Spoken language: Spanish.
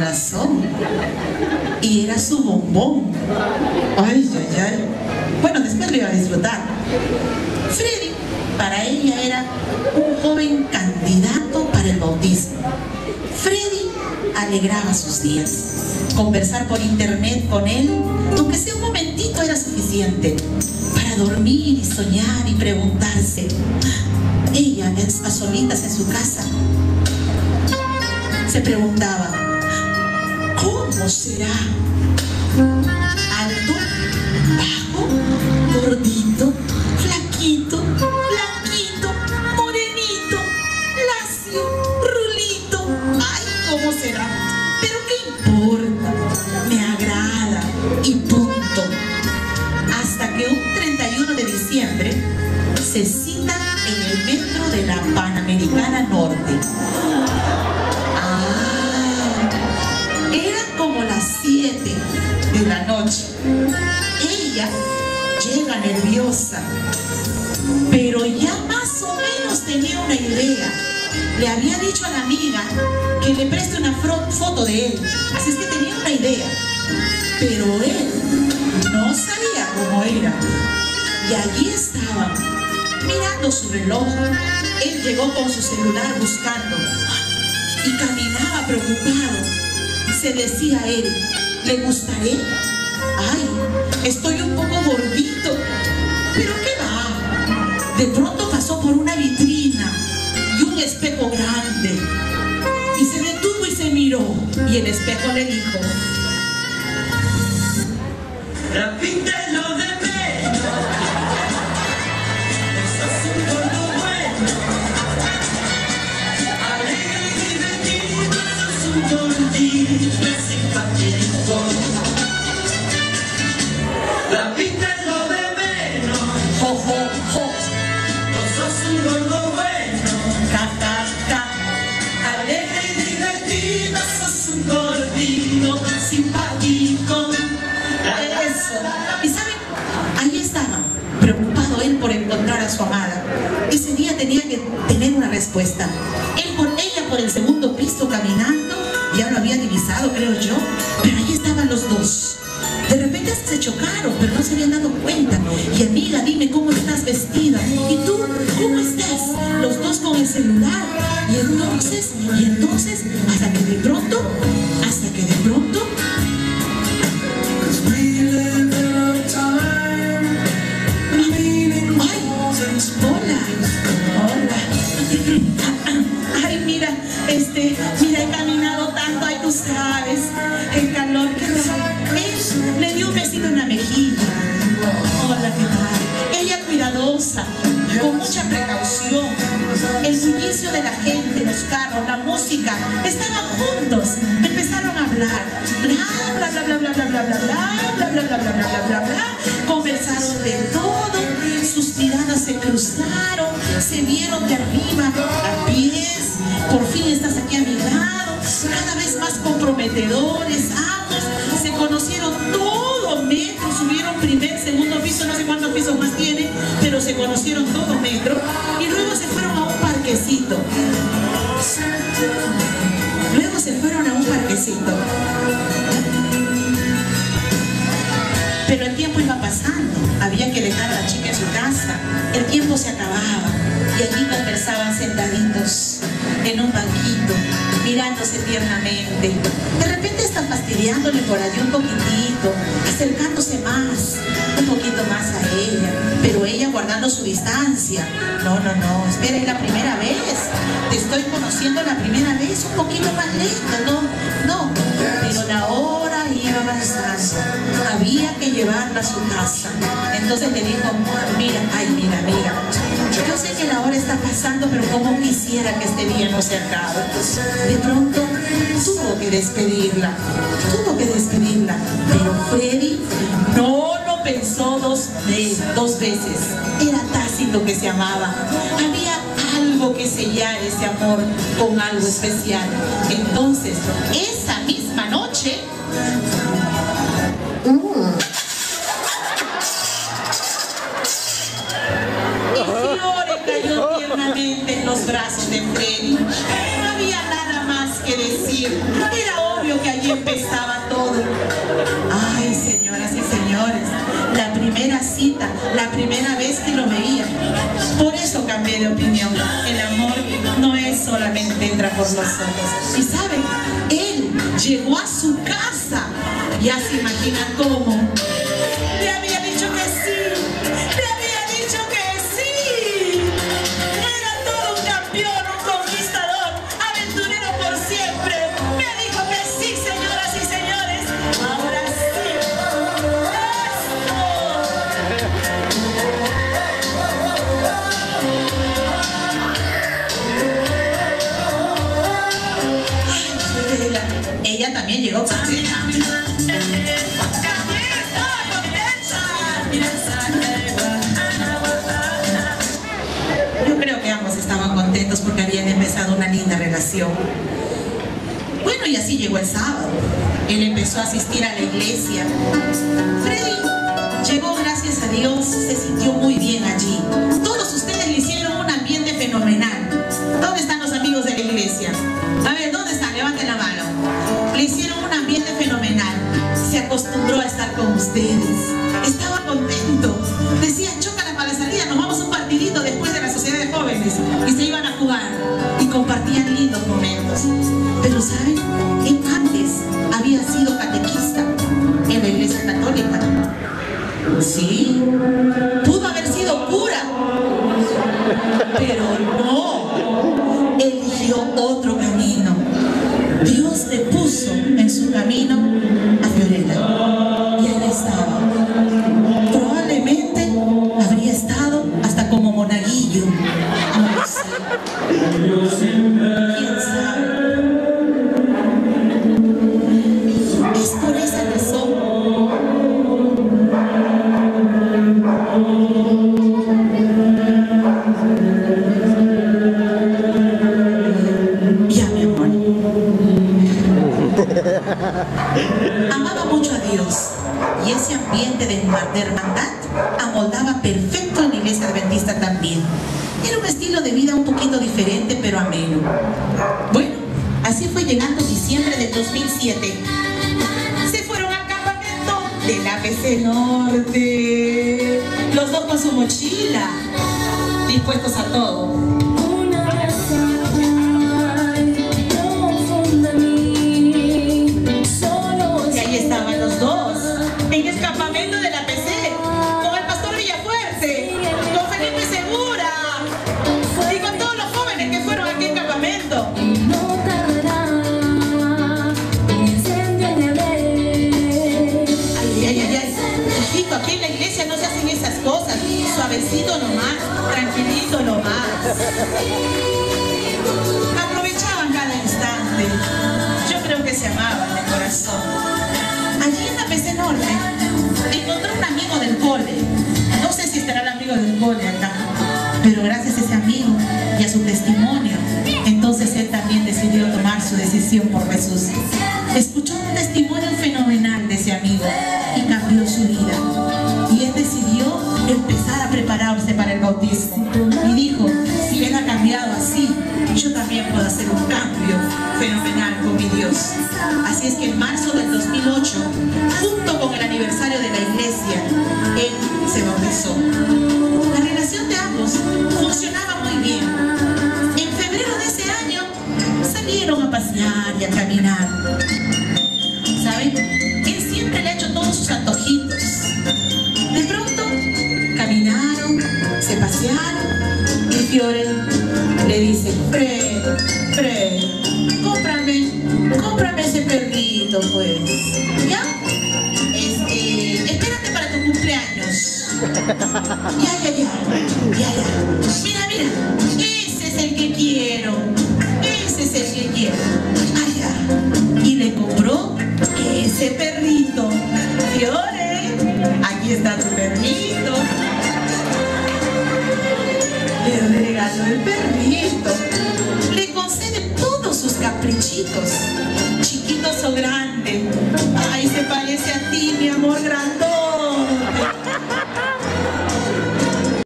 corazón. Y era su bombón. Ay, ay, ay. Bueno, después lo iba a disfrutar. Freddy, para ella era un joven candidato para el bautismo. Freddy alegraba sus días. Conversar por internet con él, aunque sea un momentito, era suficiente para dormir y soñar y preguntarse. Ella, a solitas en su casa, se preguntaba, ¿Alto? ¿Bajo? ¿Gordito? ¿Flaquito? ¿Blanquito? ¿Morenito? ¿Lacio? ¿Rulito? ¡Ay, cómo será! Pero ¿qué importa? Me agrada y punto. Hasta que un 31 de diciembre se cita en el metro de la Panamericana Norte. 7 de la noche. Ella llega nerviosa, pero ya más o menos tenía una idea. Le había dicho a la amiga que le preste una foto de él, así es que tenía una idea. Pero él no sabía cómo era. Y allí estaba, mirando su reloj. Él llegó con su celular buscando y caminaba preocupado se decía él, ¿le gustaré? Ay, estoy un poco gordito. ¿Pero qué va? De pronto pasó por una vitrina y un espejo grande. Y se detuvo y se miró. Y el espejo le dijo, Repítelo de La pinta es lo de menos. Jo, jo, jo. No sos un gordo bueno. Ja, ja, ja. Alegre y divertido. Sos un gordito simpático. Eso. Y saben, ahí estaba, preocupado él por encontrar a su amada. Ese día tenía que tener una respuesta. Él con ella por el segundo piso caminando, ya lo había divisado, creo yo, pero ahí estaban los dos. De repente se chocaron, pero no se habían dado cuenta. Y amiga, dime cómo estás vestida. ¿Y tú cómo estás? Los dos con el celular. Y entonces, y entonces, hasta que de pronto, hasta que de pronto, este, mira, he caminado tanto, ay, tú sabes, el calor que Él le dio un besito en la mejilla. Hola. Ella cuidadosa, con mucha precaución. El bullicio de la gente, los carros, la música, estaban juntos. Empezaron a hablar. Bla, bla, bla, bla, bla, bla, bla, bla, bla, bla, bla, bla, bla, bla, bla, bla. Conversaron de todo. Se cruzaron, se vieron de arriba a pies. Por fin estás aquí a mi lado. Cada vez más comprometedores, ambos se conocieron todo metro, subieron primer, segundo piso, no sé cuántos pisos más tiene, pero se conocieron todo metro y luego se fueron a un parquecito. Luego se fueron a un parquecito. Pero el tiempo iba pasando, había que dejar a la chica en su casa, el tiempo se acababa. Y allí conversaban sentaditos en un banquito, mirándose tiernamente. De repente están fastidiándole por allí un poquitito, acercándose más, un poquito más a ella, pero ella guardando su distancia. No, no, no, espera, es la primera vez, te estoy conociendo la primera vez, un poquito más lento, no, no, llevarla a su casa. Entonces le dijo, mira, ay, mira, mira, yo sé que la hora está pasando, pero como quisiera que este día no se acabe. De pronto tuvo que despedirla, tuvo que despedirla, pero Freddy no lo pensó dos, dos veces. Era tácito que se amaba. Había algo que sellar ese amor con algo especial. Entonces, esa misma tiernamente en los brazos de Freddy. No había nada más que decir. Era obvio que allí empezaba todo. Ay, señoras y señores, la primera cita, la primera vez que lo veía. Por eso cambié de opinión. El amor no es solamente entra por los ojos. Y saben, él llegó a su casa. Ya se imaginan cómo. Porque habían empezado una linda relación. Bueno, y así llegó el sábado. Él empezó a asistir a la iglesia. Freddy llegó, gracias a Dios, se sintió muy bien allí. Compartían lindos momentos. Pero, ¿saben? Él antes había sido catequista en la iglesia católica. Sí, pudo haber sido cura, pero no, eligió otro camino. Dios le puso en su camino también. Era un estilo de vida un poquito diferente pero ameno. Bueno, así fue llegando diciembre del 2007. Se fueron al campamento del APC Norte. Los dos con su mochila, dispuestos a todo. Aprovechaban cada instante. Yo creo que se amaban de corazón. Allí en la PC Norte encontré un amigo del cole. No sé si estará el amigo del cole acá. Pero gracias a ese amigo y a su testimonio, entonces él también decidió tomar su decisión por Jesús. Escuchó un testimonio fenomenal de ese amigo y cambió su vida. Y él decidió empezar a prepararse para el bautismo. En marzo del 2008, junto con el aniversario de la iglesia, él se bautizó. La relación de ambos funcionaba muy bien. En febrero de ese año salieron a pasear y a caminar. ¿Saben? Él siempre le ha hecho todos sus antojitos. De pronto caminaron, se pasearon y Fiore le dice, Fred, Fred, cómprame, cómprame ese perrito pues. ¿Ya? Este, espérate para tu cumpleaños. Ya, ya, ya, ya, ya. Mira, mira, ese es el que quiero. Ese es el que quiero. Ya. Y le compró ese perrito. Fiore, aquí está tu perrito. Le regaló el perrito. Le concede todos sus caprichitos, chiquitos o grandes. Ay, se parece a ti, mi amor grandote.